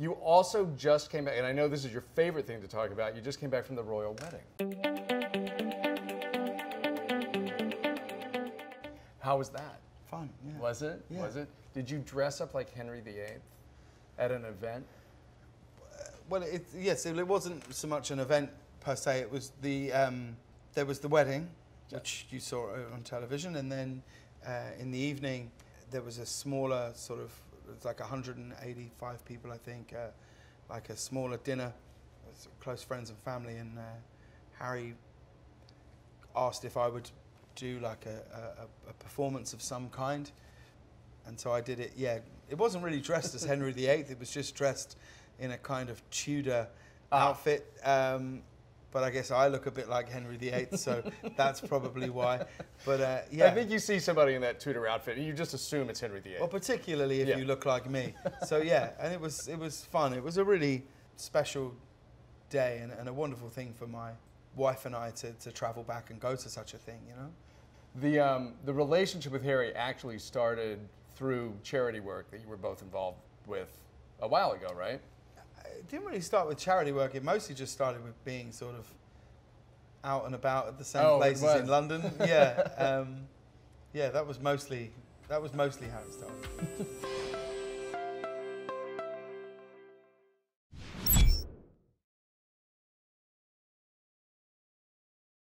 You also just came back, and I know this is your favorite thing to talk about. You just came back from the royal wedding. How was that? Fun. Yeah. Was it? Yeah. Was it? Did you dress up like Henry VIII at an event? Well, it, yes, it wasn't so much an event per se. It was the um, there was the wedding, which you saw on television, and then uh, in the evening there was a smaller sort of was like 185 people, I think, uh, like a smaller dinner, with close friends and family, and uh, Harry asked if I would do like a, a, a performance of some kind, and so I did it. Yeah, it wasn't really dressed as Henry VIII. It was just dressed in a kind of Tudor Ah. outfit. Um, but I guess I look a bit like Henry VIII, so that's probably why. But uh, yeah, I think you see somebody in that Tudor outfit, and you just assume it's Henry VIII. well, particularly if Yeah. you look like me. So yeah, and it was it was fun. It was a really special day and, and a wonderful thing for my wife and I to, to travel back and go to such a thing. You know. The, um, the relationship with Harry actually started through charity work that you were both involved with a while ago, right? It didn't really start with charity work. It mostly just started with being sort of out and about at the same Oh, places in London. Yeah, um, yeah, that was mostly that was mostly how it started.